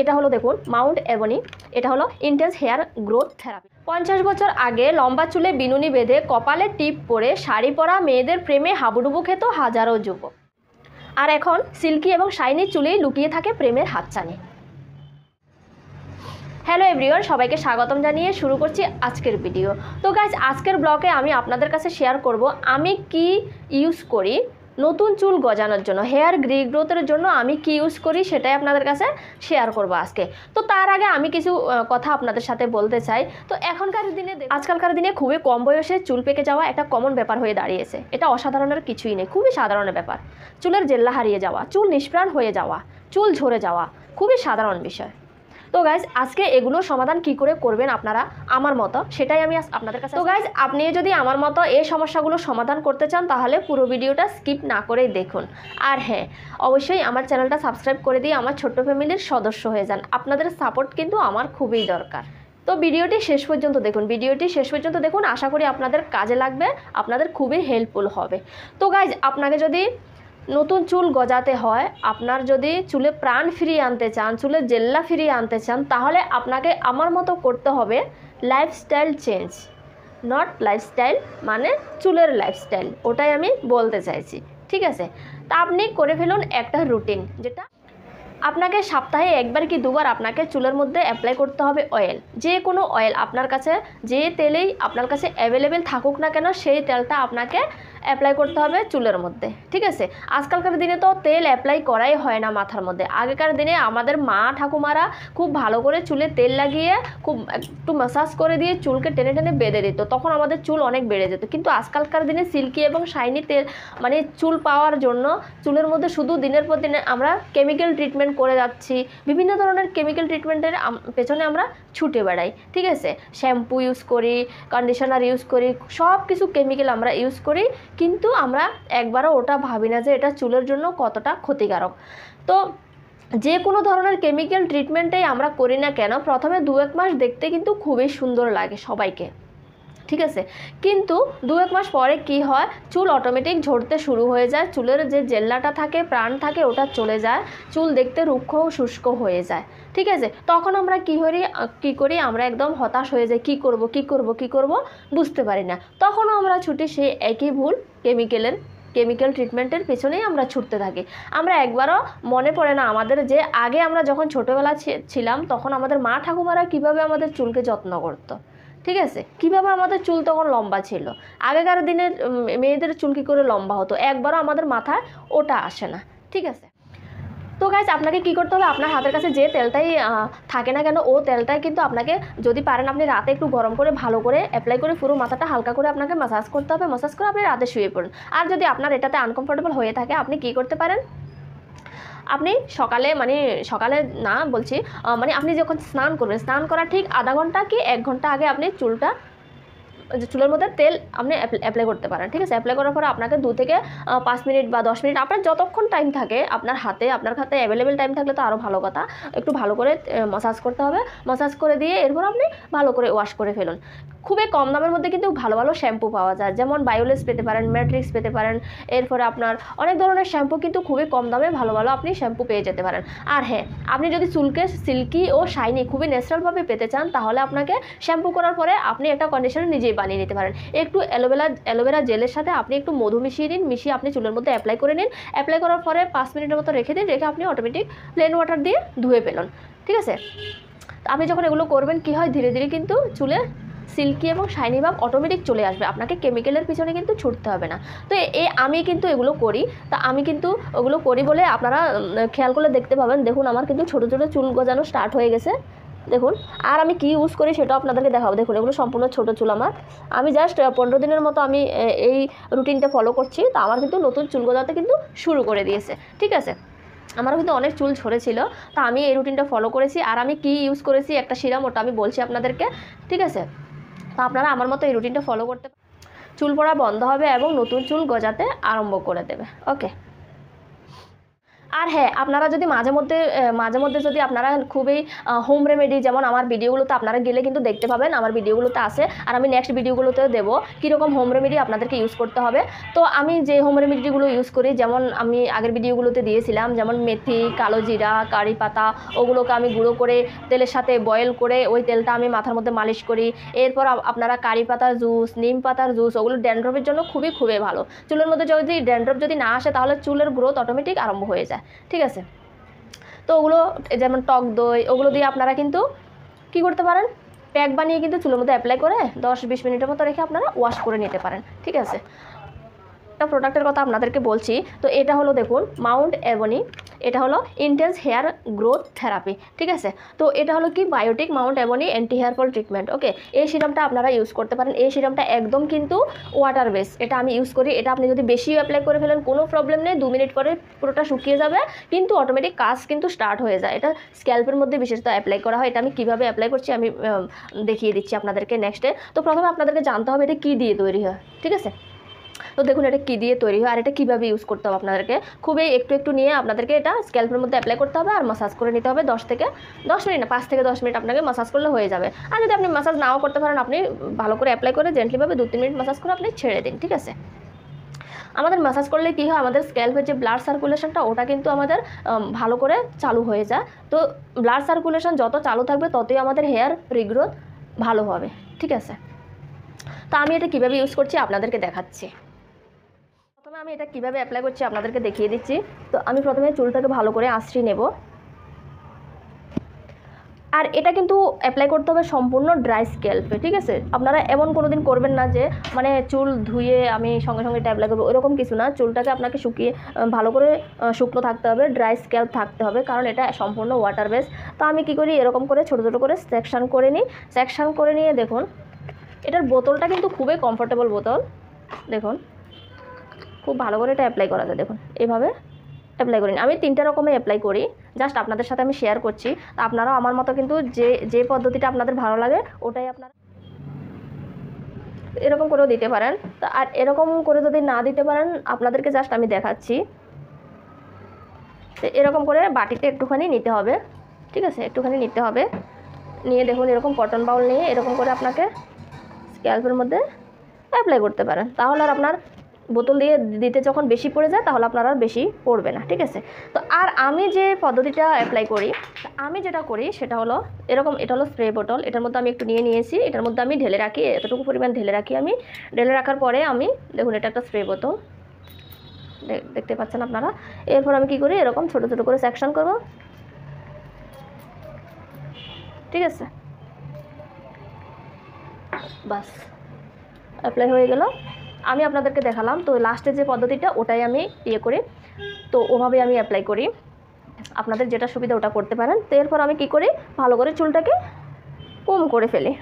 এটা হলো দেখুন মাউন্ট এভনি এটা হলো ইন্টেন্স হেয়ার গ্রোথ থেরাপি পঞ্চাশ বছর আগে লম্বা চুলে বিনুনি বেঁধে কপালে টিপ পরে শাড়ি পরা মেয়েদের প্রেমে হাবুডুবু খেত হাজারো যুবক। আর এখন সিল্কি এবং শাইনি চুলেই লুকিয়ে থাকে প্রেমের হাতছানি। হ্যালো এভরিওয়ান সবাইকে স্বাগতম জানিয়ে শুরু করছি আজকের ভিডিও তো গাইজ আজকের ব্লগে আমি আপনাদের কাছে শেয়ার করব, আমি কি ইউজ করি নতুন চুল গজানোর জন্য হেয়ার গ্রি গ্রোথের জন্য আমি কি ইউজ করি সেটাই আপনাদের কাছে শেয়ার করব আজকে। তো তার আগে আমি কিছু কথা আপনাদের সাথে বলতে চাই। তো এখনকার দিনে আজকালকার দিনে খুবই কম বয়সে চুল পেকে যাওয়া একটা কমন ব্যাপার হয়ে দাঁড়িয়েছে। এটা অসাধারণের কিছুই নেই, খুবই সাধারণ ব্যাপার। চুলের জেল্লা হারিয়ে যাওয়া, চুল নিষ্প্রাণ হয়ে যাওয়া, চুল ঝরে যাওয়া, খুবই সাধারণ বিষয়। তো গাইজ আজকে এগুলোর সমাধান কি করে করবেন আপনারা আমার মতো? সেটাই আমি আপনাদের কাছে তো গাইজ আপনি যদি আমার মতো এই সমস্যাগুলো সমাধান করতে চান তাহলে পুরো ভিডিওটা স্কিপ না করেই দেখুন। আর হ্যাঁ অবশ্যই আমার চ্যানেলটা সাবস্ক্রাইব করে দিয়ে আমার ছোট্ট ফ্যামিলির সদস্য হয়ে যান। আপনাদের সাপোর্ট কিন্তু আমার খুবই দরকার। তো ভিডিওটি শেষ পর্যন্ত দেখুন ভিডিওটি শেষ পর্যন্ত দেখুন আশা করি আপনাদের কাজে লাগবে আপনাদের খুবই হেল্পফুল হবে। তো গাইজ আপনাকে যদি নতুন চুল গজাতে হয়, আপনার যদি চুলে প্রাণ ফিরিয়ে আনতে চান, চুলে জেল্লা ফিরিয়ে আনতে চান, তাহলে আপনাকে আমার মতো করতে হবে লাইফস্টাইল চেঞ্জ নট লাইফস্টাইল মানে চুলের লাইফস্টাইল ওটাই আমি বলতে চাইছি, ঠিক আছে? তা আপনি করে ফেলুন একটা রুটিন যেটা আপনাকে সপ্তাহে একবার কি দুবার আপনাকে চুলের মধ্যে অ্যাপ্লাই করতে হবে অয়েল যে কোনো অয়েল আপনার কাছে, যে তেলেই আপনার কাছে অ্যাভেলেবেল থাকুক না কেন, সেই তেলটা আপনাকে অ্যাপ্লাই করতে হবে চুলের মধ্যে, ঠিক আছে? আজকালকার দিনে তো তেল অ্যাপ্লাই করাই হয় না মাথার মধ্যে। আগেকার দিনে আমাদের মা ঠাকুমারা খুব ভালো করে চুলে তেল লাগিয়ে খুব একটু ম্যাসাজ করে দিয়ে চুলকে টেনে টেনে বেঁধে দিত। তখন আমাদের চুল অনেক বেড়ে যেত। কিন্তু আজকালকার দিনে সিল্কি এবং শাইনি তেল মানে চুল পাওয়ার জন্য চুলের মধ্যে শুধু দিনের পর দিনে আমরা কেমিক্যাল ট্রিটমেন্ট করে যাচ্ছি, বিভিন্ন ধরনের কেমিক্যাল ট্রিটমেন্টের পেছনে আমরা ছুটে বেড়াই, ঠিক আছে? শ্যাম্পু ইউজ করি কন্ডিশনার ইউজ করি সব কিছু কেমিক্যাল আমরা ইউজ করি, কিন্তু আমরা একবারও ওটা ভাবি না যে এটা চুলের জন্য কতটা ক্ষতিকারক। তো যে কোনো ধরনের কেমিক্যাল ট্রিটমেন্টেই আমরা করি না কেন, প্রথমে দু এক মাস দেখতে কিন্তু খুবই সুন্দর লাগে সবাইকে। ঠিক আছে? কিন্তু দু এক মাস পরে কি হয়? চুল অটোমেটিক ঝরতে শুরু হয়ে যায়। চুলের যে জেল্লাটা থাকে, প্রাণ থাকে, ওটা চলে যায়। চুল দেখতে রুক্ষ ও শুষ্ক হয়ে যায়। ঠিক আছে? তখন আমরা কি করি? কি করি? আমরা একদম হতাশ হয়ে যাই। কি করব? কি করব? কি করব? বুঝতে পারি না। তখনও আমরা ছুটি সেই একই ভুল কেমিক্যালের কেমিক্যাল ট্রিটমেন্টের পেছনেই আমরা ছুটতে থাকি। আমরা একবারও মনে পড়ে না আমাদের যে আগে আমরা যখন ছোটোবেলা ছিলাম, তখন আমাদের মা ঠাকুমারা কীভাবে আমাদের চুলকে যত্ন করতো। ঠিক আছে? কীভাবে আমাদের চুল তখন লম্বা ছিল? আগেকার দিনের মেয়েদের চুল কী করে লম্বা হতো? একবারও আমাদের মাথায় ওটা আসে না, ঠিক আছে? তো গাইজ আপনাকে কি করতে হবে? আপনার হাতের কাছে যে তেলটাই থাকে না কেন, ও তেলটাই কিন্তু আপনাকে যদি পারেন, আপনি রাতে একটু গরম করে, ভালো করে অ্যাপ্লাই করে পুরো মাথাটা হালকা করে আপনাকে মাসাজ করতে হবে। মাসাজ করে আপনি রাতে শুয়ে পড়ুন। আর যদি আপনার এটাতে আনকমফোর্টেবল হয়ে থাকে, আপনি কি করতে পারেন? আপনি সকালে মানে সকালে না বলছি মানে আপনি যখন স্নান করবেন, স্নান করা ঠিক আধা ঘণ্টা কি এক ঘণ্টা আগে আপনি চুলটা যে চুলের মধ্যে তেল আপনি অ্যাপ্লাই করতে পারেন, ঠিক আছে? অ্যাপ্লাই করার পরে আপনাকে দু থেকে পাঁচ মিনিট বা দশ মিনিট, আপনার যতক্ষণ টাইম থাকে, আপনার হাতে আপনার হাতে অ্যাভেলেবেল টাইম থাকলে তো আরও ভালো কথা। একটু ভালো করে মাসাজ করতে হবে। মাসাজ করে দিয়ে এরপর আপনি ভালো করে ওয়াশ করে ফেলুন। খুবই কম দামের মধ্যে কিন্তু ভালো ভালো শ্যাম্পু পাওয়া যায়। যেমন বায়োলেস পেতে পারেন ম্যাট্রিক্স পেতে পারেন, এরপরে আপনার অনেক ধরনের শ্যাম্পু কিন্তু খুবই কম দামে ভালো ভালো আপনি শ্যাম্পু পেয়ে যেতে পারেন। আর হ্যাঁ আপনি যদি চুলকে সিল্কি ও শাইনি খুবই ন্যাচারালভাবে পেতে চান, তাহলে আপনাকে শ্যাম্পু করার পরে আপনি একটা কন্ডিশনার নিজেই বানিয়ে নিতে পারেন। একটু অ্যালোভেরা অ্যালোভেরা জেলের সাথে আপনি একটু মধু মিশিয়ে নিন, মিশিয়ে আপনি চুলের মধ্যে অ্যাপ্লাই করে নিন। অ্যাপ্লাই করার পরে পাঁচ মিনিটের মতো রেখে দিন, রেখে আপনি অটোমেটিক প্লেন ওয়াটার দিয়ে ধুয়ে ফেলুন। ঠিক আছে? আপনি যখন এগুলো করবেন, কি হয়? ধীরে ধীরে কিন্তু চুলে সিল্কি এবং শাইনি ভাব অটোমেটিক চলে আসবে। আপনাকে কেমিক্যালের পিছনে কিন্তু ছুটতে হবে না। তো এ- আমি কিন্তু এগুলো করি। তা আমি কিন্তু ওগুলো করি বলে আপনারা খেয়াল করলে দেখতে পাবেন। দেখুন, আমার কিন্তু ছোটো ছোটো চুল গজানো স্টার্ট হয়ে গেছে। দেখুন, আর আমি কি ইউজ করি সেটাও আপনাদেরকে দেখাবো। দেখুন, এগুলো সম্পূর্ণ ছোটো চুল আমার। আমি জাস্ট পনেরো দিনের মতো আমি এই রুটিনটা ফলো করছি। তা আমার কিন্তু নতুন চুল গজাতে কিন্তু শুরু করে দিয়েছে। ঠিক আছে? আমারও কিন্তু অনেক চুল ঝরেছিল। তা আমি এই রুটিনটা ফলো করেছি। আর আমি কি ইউজ করেছি একটা সিরাম ওটা আমি বলছি আপনাদেরকে। ঠিক আছে? তো আপনারা আমার মতো এই রুটিনটা ফলো করতে চুল পড়া বন্ধ হবে এবং নতুন চুল গজাতে আরম্ভ করে দেবে। ওকে আর হ্যাঁ আপনারা যদি মাঝে মধ্যে মাঝে মধ্যে যদি আপনারা খুবই হোম রেমেডি যেমন আমার ভিডিওগুলোতে আপনারা গেলে কিন্তু দেখতে পাবেন, আমার ভিডিওগুলোতে আছে। আর আমি নেক্সট ভিডিওগুলোতেও দেবো কীরকম হোম রেমেডি আপনাদেরকে ইউজ করতে হবে। তো আমি যে হোম রেমেডিগুলো ইউজ করি, যেমন আমি আগের ভিডিওগুলোতে দিয়েছিলাম, যেমন মেথি, কালো জিরা, কারি পাতা, ওগুলোকে আমি গুঁড়ো করে তেলের সাথে বয়েল করে ওই তেলটা আমি মাথার মধ্যে মালিশ করি। এরপর আপনারা কারি পাতার জুস নিম পাতার জুস ওগুলো ড্যান্ড্রফের জন্য খুবই খুবই ভালো। চুলের মধ্যে যদি ড্যান্ড্রফ যদি না আসে, তাহলে চুলের গ্রোথ অটোমেটিক আরম্ভ হয়ে যায়। ঠিক আছে? তো ওগুলো যেমন টক দই, ওগুলো দিয়ে আপনারা কিন্তু কি করতে পারেন? প্যাক বানিয়ে কিন্তু চুলোর মধ্যে অ্যাপ্লাই করে দশ বিশ মিনিটের মতো রেখে আপনারা ওয়াশ করে নিতে পারেন, ঠিক আছে? একটা প্রোডাক্টের কথা আপনাদেরকে বলছি। তো এটা হলো দেখুন মাউন্ট অ্যাভনি এটা হলো ইন্টেন্স হেয়ার গ্রোথ থেরাপি ঠিক আছে? তো এটা হলো কি Biotique mount ebony anti hair fall treatment okay এই সিরামটা আপনারা ইউজ করতে পারেন। এই সিরামটা একদম কিন্তু ওয়াটার বেস এটা আমি ইউজ করি। এটা আপনি যদি বেশি অ্যাপ্লাই করে ফেলেন, কোনো প্রবলেম নেই। দু মিনিট পরে পুরোটা শুকিয়ে যাবে, কিন্তু অটোমেটিক কাজ কিন্তু স্টার্ট হয়ে যায়। এটা স্ক্যাল্পের মধ্যে বিশেষত অ্যাপ্লাই করা হয়। এটা আমি কীভাবে অ্যাপ্লাই করছি আমি দেখিয়ে দিচ্ছি আপনাদেরকে নেক্সটে তো প্রথমে আপনাদেরকে জানতে হবে এটা কী দিয়ে তৈরি হয়, ঠিক আছে? তো দেখুন এটা কী দিয়ে তৈরি হয় আর এটা কীভাবে ইউজ করতে হবে আপনাদেরকে? খুবই একটু একটু নিয়ে আপনাদেরকে এটা স্ক্যাল্পের মধ্যে অ্যাপ্লাই করতে হবে আর মাসাজ করে নিতে হবে দশ থেকে দশ মিনিট না, পাঁচ থেকে দশ মিনিট আপনাকে মাসাজ করলে হয়ে যাবে। আর যদি আপনি মাসাজ নাও করতে পারেন, আপনি ভালো করে অ্যাপ্লাই করে জেন্টলিভাবে দু তিন মিনিট মাসাজ করে আপনি ছেড়ে দিন, ঠিক আছে? আমাদের মাসাজ করলে কী হয়, আমাদের স্ক্যাল্পের যে ব্লাড সার্কুলেশনটা ওটা কিন্তু আমাদের ভালো করে চালু হয়ে যায়। তো ব্লাড সার্কুলেশন যত চালু থাকবে, ততই আমাদের হেয়ার রিগ্রোথ ভালো হবে, ঠিক আছে? তো আমি এটা কীভাবে ইউজ করছি, আপনাদেরকে দেখাচ্ছি। আমি এটা কীভাবে অ্যাপ্লাই করছি আপনাদেরকে দেখিয়ে দিচ্ছি। তো আমি প্রথমে চুলটাকে ভালো করে আঁচড়িয়ে নেব। আর এটা কিন্তু অ্যাপ্লাই করতে হবে সম্পূর্ণ ড্রাই স্ক্যাল্পে ঠিক আছে? আপনারা এমন কোনো দিন করবেন না যে মানে চুল ধুয়ে আমি সঙ্গে সঙ্গে এটা অ্যাপ্লাই করব, ওরকম কিছু না। চুলটাকে আপনাকে শুকিয়ে ভালো করে শুকনো থাকতে হবে ড্রাই স্ক্যাল্প থাকতে হবে, কারণ এটা সম্পূর্ণ ওয়াটার বেস তো আমি কি করি, এরকম করে ছোটো ছোটো করে সেকশন করে নিই। সেকশন করে নিয়ে দেখুন, এটার বোতলটা কিন্তু খুবই কমফোর্টেবল বোতল। দেখুন। খুব ভালো করে এটা অ্যাপ্লাই করা যায়। দেখুন, এভাবে অ্যাপ্লাই করি আমি তিনটা রকমে অ্যাপ্লাই করি। জাস্ট আপনাদের সাথে আমি শেয়ার করছি। তা আপনারাও আমার মতো কিন্তু যে যে পদ্ধতিটা আপনাদের ভালো লাগে, ওটাই আপনারা এরকম করেও দিতে পারেন। তা আর এরকম করে যদি না দিতে পারেন, আপনাদেরকে জাস্ট আমি দেখাচ্ছি। তো এরকম করে বাটিতে একটুখানি নিতে হবে। ঠিক আছে? একটুখানি নিতে হবে। নিয়ে দেখুন, এরকম কটন বাউল নিয়ে এরকম করে আপনাকে স্ক্যাল্পের মধ্যে অ্যাপ্লাই করতে পারেন। তাহলে আর আপনার বোতল দিয়ে দিতে যখন বেশি পড়ে যায়, তাহলে আপনার আর বেশি পড়বে না, ঠিক আছে? তো আর আমি যে পদ্ধতিটা অ্যাপ্লাই করি আমি যেটা করি সেটা হলো, এরকম এটা হলো স্প্রে বোতল এটার মধ্যে আমি একটু নিয়ে নিয়েছি, এটার মধ্যে আমি ঢেলে রাখি, এতটুকু পরিমাণ ঢেলে রাখি আমি। ঢেলে রাখার পরে আমি, দেখুন এটা একটা স্প্রে বোতল দেখতে পাচ্ছেন আপনারা? এরপর আমি কি করি, এরকম ছোট ছোট করে সেকশন করব। ঠিক আছে? বাস অ্যাপ্লাই হয়ে গেল। আমি আপনাদেরকে দেখালাম। তো লাস্টে যে পদ্ধতিটা, ওটাই আমি ইয়ে করি। তো ওভাবে আমি অ্যাপ্লাই করি। আপনাদের যেটা সুবিধা ওটা করতে পারেন। তো এরপর আমি কি করি? ভালো করে চুলটাকে কম করে ফেলি।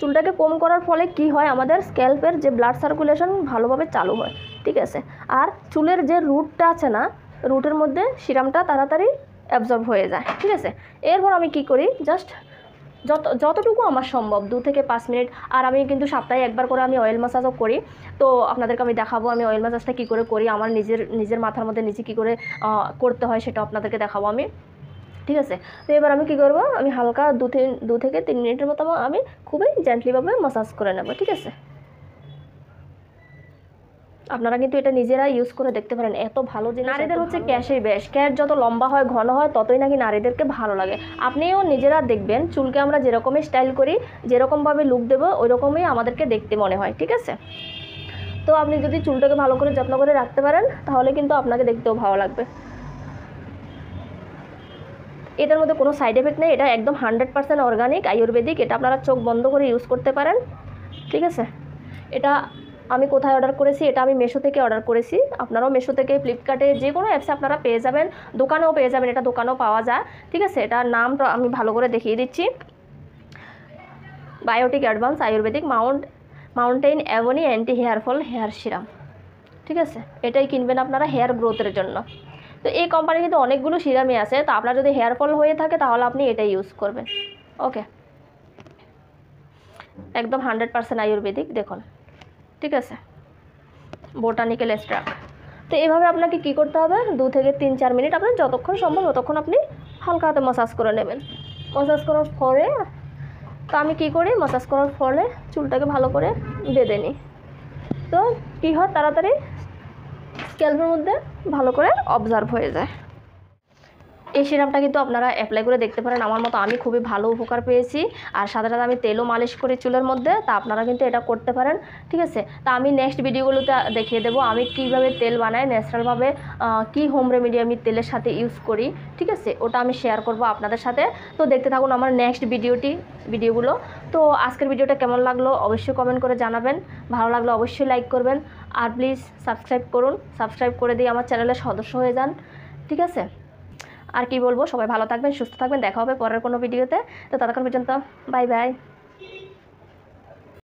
চুলটাকে কম করার ফলে কি হয়? আমাদের স্ক্যাল্পের যে ব্লাড সার্কুলেশন ভালোভাবে চালু হয়। ঠিক আছে? আর চুলের যে রুটটা আছে না, রুটের মধ্যে সিরামটা তাড়াতাড়ি অ্যাবজর্ব হয়ে যায়। ঠিক আছে? এরপর আমি কি করি? জাস্ট যত, যতটুকু আমার সম্ভব, দু থেকে পাঁচ মিনিট। আর আমি কিন্তু সপ্তাহে একবার করে আমি অয়েল ম্যাসাজও করি। তো আপনাদেরকে আমি দেখাবো আমি অয়েল ম্যাসাজটা কী করে করি, আমার নিজের নিজের মাথার মধ্যে নিজে কী করে করতে হয় সেটা আপনাদেরকে দেখাবো আমি। ঠিক আছে? তো এবার আমি কি করব, আমি হালকা দু তিন, দু থেকে তিন মিনিটের মতো আমি খুবই জেন্টলিভাবে মাসাজ করে নেব, ঠিক আছে? আপনারা কিন্তু এটা নিজেরা ইউজ করে দেখতে পারেন। এত ভালো জিনিস নারীদের হচ্ছে ক্যাশের বেশ। ক্যাশ যত লম্বা হয় ঘন হয় ততই নাকি নারীদেরকে ভালো লাগে। আপনিও নিজেরা দেখবেন চুলকে আমরা যেরকমই স্টাইল করি যেরকমভাবে লুক দেবো ওই রকমই আমাদেরকে দেখতে মনে হয় ঠিক আছে? তো আপনি যদি চুলটাকে ভালো করে যত্ন করে রাখতে পারেন তাহলে কিন্তু আপনাকে দেখতেও ভালো লাগবে। এটার মধ্যে কোনো সাইড এফেক্ট নেই এটা একদম হান্ড্রেড পার্সেন্ট অর্গানিক আয়ুর্বেদিক এটা আপনারা চোখ বন্ধ করে ইউজ করতে পারেন ঠিক আছে? এটা আমি কোথায় অর্ডার করেছি, এটা আমি মেশো থেকে অর্ডার করেছি। আপনারাও মেশো থেকে ফ্লিপকার্টে যে কোনো অ্যাপসে আপনারা পেয়ে যাবেন। দোকানেও পেয়ে যাবেন, এটা দোকানেও পাওয়া যায়। ঠিক আছে, এটার নামটা আমি ভালো করে দেখিয়ে দিচ্ছি। Biotique advance Ayurvedic mount mountain ebony anti hair fall hair serum ঠিক আছে, এটাই কিনবেন আপনারা হেয়ার গ্রোথের জন্য। তো এই কোম্পানি কিন্তু অনেকগুলো সিরামই আছে। তো আপনার যদি হেয়ার ফল হয়ে থাকে, তাহলে আপনি এটাই ইউজ করবেন। ওকে একদম হান্ড্রেড পার্সেন্ট আয়ুর্বেদিক দেখুন। ঠিক আছে? বোটানিক্যাল এক্সট্রাক্ট তো এভাবে আপনাকে কি করতে হবে? দু থেকে তিন, চার মিনিট আপনার যতক্ষণ সম্ভব ততক্ষণ আপনি হালকা হাতে মাসাজ করে নেবেন। মাসাজ করার পরে তো আমি কী করি? মাসাজ করার ফলে চুলটাকে ভালো করে বেঁধে নিই। তো কী হয়? তাড়াতাড়ি স্ক্যাল্পের মধ্যে ভালো করে অবজার্ভ হয়ে যায়। এই সিরামটা কিন্তু আপনারা অ্যাপ্লাই করে দেখতে পারেন। আমার মতো আমি খুবই ভালো উপকার পেয়েছি। আর সাথে সাথে আমি তেলও মালিশ করি চুলের মধ্যে, তা আপনারা কিন্তু এটা করতে পারেন, ঠিক আছে? তা আমি নেক্সট ভিডিওগুলোতে দেখিয়ে দেবো আমি কীভাবে তেল বানাই ন্যাচারালভাবে কী হোম রেমেডি আমি তেলের সাথে ইউজ করি, ঠিক আছে? ওটা আমি শেয়ার করব আপনাদের সাথে। তো দেখতে থাকুন আমার নেক্সট ভিডিওটি ভিডিওগুলো তো আজকের ভিডিওটা কেমন লাগল অবশ্যই কমেন্ট করে জানাবেন। ভালো লাগল অবশ্যই লাইক করবেন। আর প্লিজ সাবস্ক্রাইব করুন। সাবস্ক্রাইব করে দিয়ে আমার চ্যানেলের সদস্য হয়ে যান, ঠিক আছে? আর কি বলব? সবাই ভালো থাকবেন, সুস্থ থাকবেন, দেখা হবে পরের কোনো ভিডিওতে। তো ততক্ষণ পর্যন্ত বাই বাই